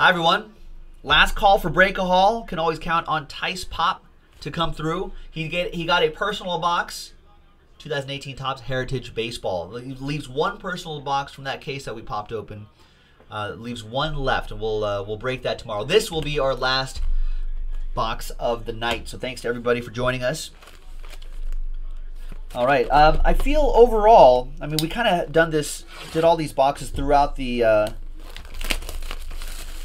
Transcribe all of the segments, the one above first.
Hi, everyone. Last call for Break a Hall. Can always count on Tice Popp to come through. He get he got a personal box. 2018 Topps Heritage Baseball. He leaves one personal box from that case that we popped open. Uh, leaves one left, and we'll uh, we'll break that tomorrow. This will be our last box of the night. So thanks to everybody for joining us. All right. Um, I feel overall. I mean, we kind of done this, did all these boxes throughout the uh,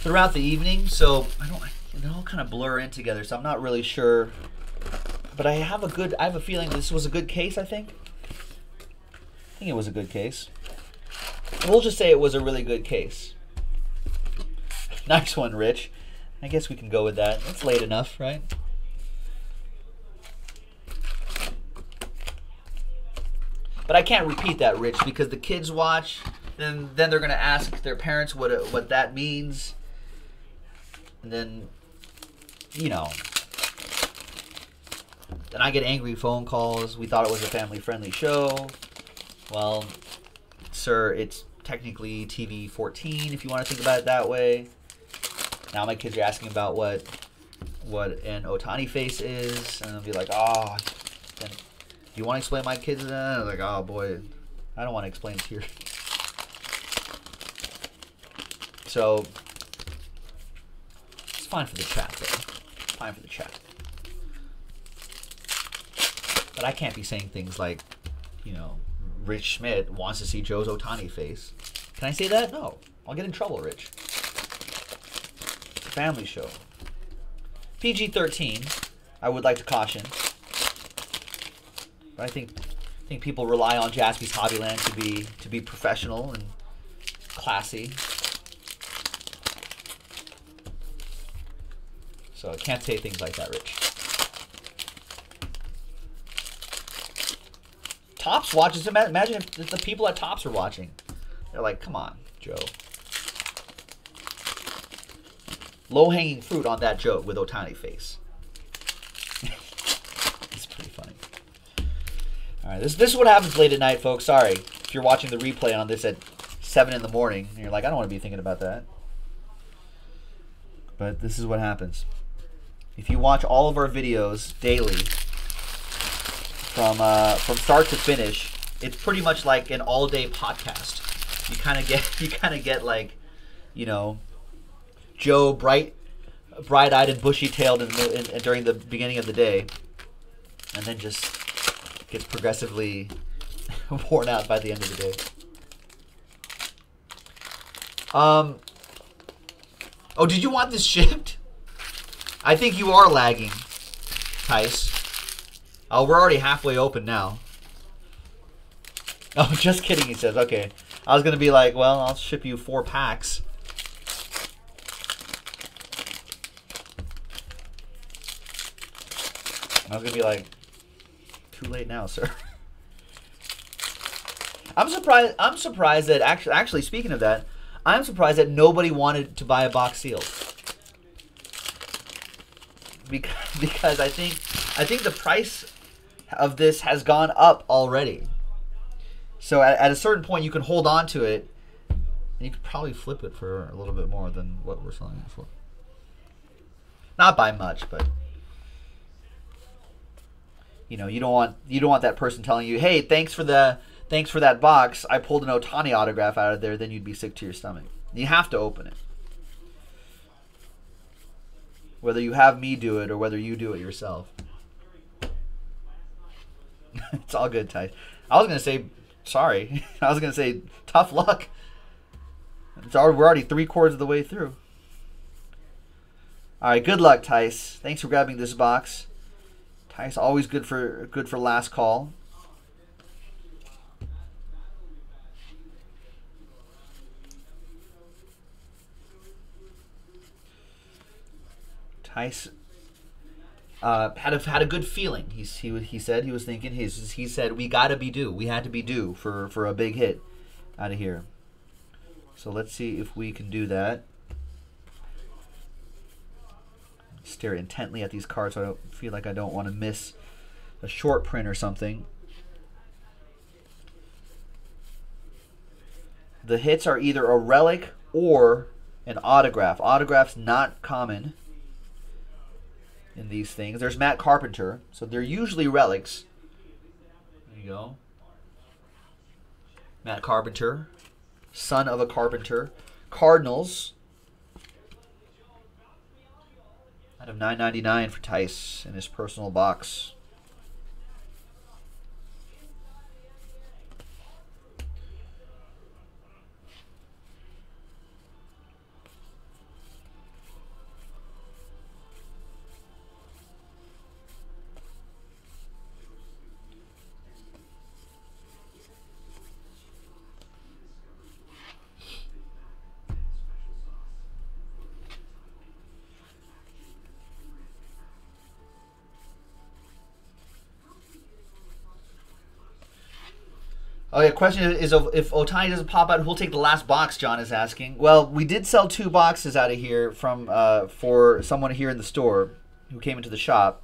throughout the evening. So I don't. They all kind of blur in together. So I'm not really sure. But I have a good. I have a feeling this was a good case. I think. I think it was a good case. We'll just say it was a really good case. Nice one, Rich. I guess we can go with that. It's late enough, right? But I can't repeat that, Rich, because the kids watch, then then they're gonna ask their parents what it, what that means, and then, you know, then I get angry phone calls. We thought it was a family friendly show. Well, sir, it's technically TV 14 if you want to think about it that way. Now my kids are asking about what what an Ohtani face is, and they'll be like, "Oh, then you want to explain my kids that?" Like, "Oh boy, I don't want to explain it here." So it's fine for the chat, though. Fine for the chat. But I can't be saying things like, you know, Rich Schmidt wants to see Joe's Ohtani face. Can I say that? No. I'll get in trouble, Rich. Family show. PG 13, I would like to caution. But I think I think people rely on Jaspy's Hobbyland to be to be professional and classy. So I can't say things like that, Rich. Topps watches. Imagine if the people at Topps are watching. They're like, come on, Joe. Low hanging fruit on that joke with Ohtani face. it's pretty funny. All right, this this is what happens late at night, folks. Sorry if you're watching the replay on this at seven in the morning and you're like, I don't want to be thinking about that. But this is what happens. If you watch all of our videos daily, from uh, from start to finish, it's pretty much like an all day podcast. You kind of get you kind of get like, you know, Joe bright, bright eyed and bushy tailed in, in, in, during the beginning of the day, and then just gets progressively worn out by the end of the day. Um. Oh, did you want this shipped? I think you are lagging, Tice. Oh, we're already halfway open now. Oh, just kidding, he says. Okay. I was going to be like, well, I'll ship you four packs. I was going to be like, too late now, sir. I'm surprised I'm surprised that actually actually speaking of that, I'm surprised that nobody wanted to buy a box sealed. Because because I think I think the price of this has gone up already. So at, at a certain point, you can hold on to it. And you could probably flip it for a little bit more than what we're selling it for. Not by much, but you know, you don't want you don't want that person telling you, "Hey, thanks for the thanks for that box. I pulled an Ohtani autograph out of there." Then you'd be sick to your stomach. You have to open it. Whether you have me do it or whether you do it yourself. it's all good, Ty. I was gonna say sorry. I was gonna say tough luck. It's already, we're already three quarters of the way through. All right, good luck, Tice. Thanks for grabbing this box. Tice, always good for good for last call. Tice uh, had a had a good feeling. He's, he he said he was thinking he said we got to be due. We had to be due for for a big hit out of here. So let's see if we can do that. Stare intently at these cards so I don't feel like I don't want to miss a short print or something. The hits are either a relic or an autograph. Autograph's not common in these things. There's Matt Carpenter, so they're usually relics. There you go. Matt Carpenter, son of a carpenter. Cardinals. Out of 9.99 for Tice in his personal box. Oh yeah, question is if Ohtani doesn't pop out, who'll take the last box? John is asking. Well, we did sell two boxes out of here from uh, for someone here in the store who came into the shop.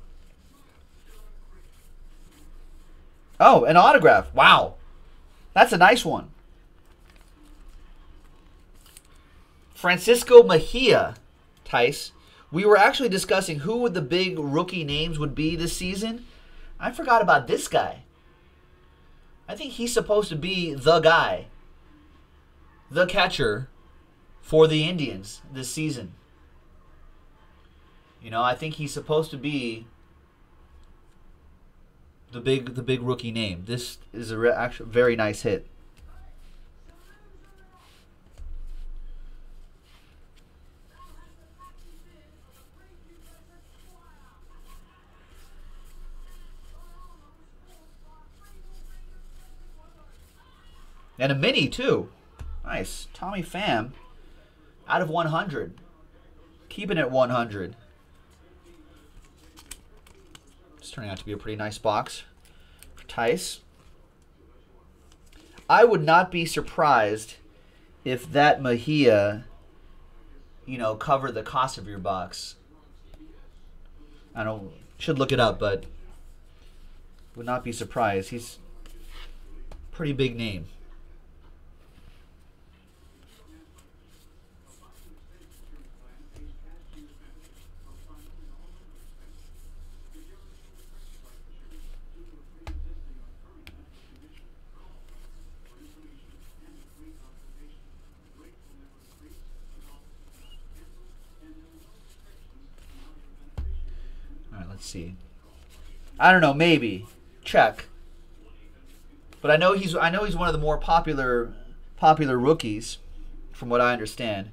Oh, an autograph! Wow, that's a nice one. Francisco Mejia, Tice. We were actually discussing who would the big rookie names would be this season. I forgot about this guy. I think he's supposed to be the guy, the catcher for the Indians this season. You know, I think he's supposed to be the big the big rookie name. This is a re- actually very nice hit. And a mini, too. Nice. Tommy Pham. Out of 100. Keeping it 100. It's turning out to be a pretty nice box for Tice. I would not be surprised if that Mejia, you know, covered the cost of your box. I don't should look it up, but would not be surprised. He's pretty big name. Let's see. I don't know, maybe. Check. But I know he's I know he's one of the more popular popular rookies, from what I understand.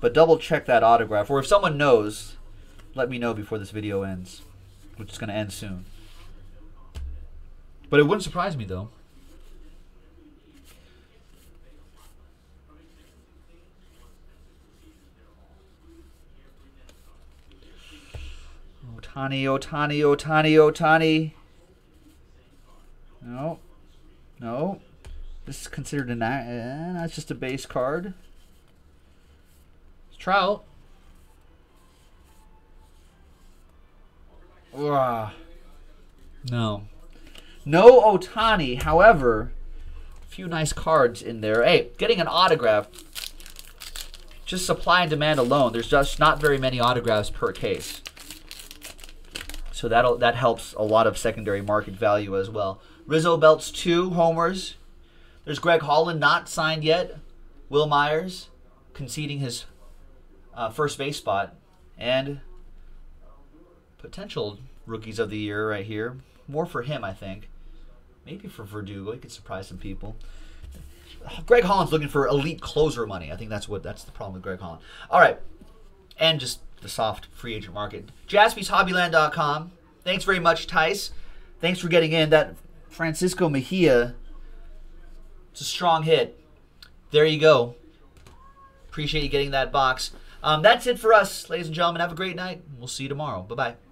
But double check that autograph. Or if someone knows, let me know before this video ends. Which is gonna end soon. But it wouldn't surprise me though. Ohtani, Ohtani, Ohtani, Ohtani. No. No. This is considered an... Uh, that's just a base card. It's Trout. Ugh. No. No Ohtani. However, a few nice cards in there. Hey, getting an autograph. Just supply and demand alone. There's just not very many autographs per case. So that that helps a lot of secondary market value as well. Rizzo belts two homers. There's Greg Holland not signed yet. Wil Myers conceding his uh, first base spot, and potential rookies of the year right here. More for him, I think. Maybe for Verdugo, he could surprise some people. Greg Holland's looking for elite closer money. I think that's what that's the problem with Greg Holland. All right, and just the soft free agent market. JaspysHobbyland.com. Thanks very much, Tice. Thanks for getting in. That Francisco Mejia, it's a strong hit. There you go. Appreciate you getting that box. Um, that's it for us, ladies and gentlemen. Have a great night. We'll see you tomorrow. Bye bye.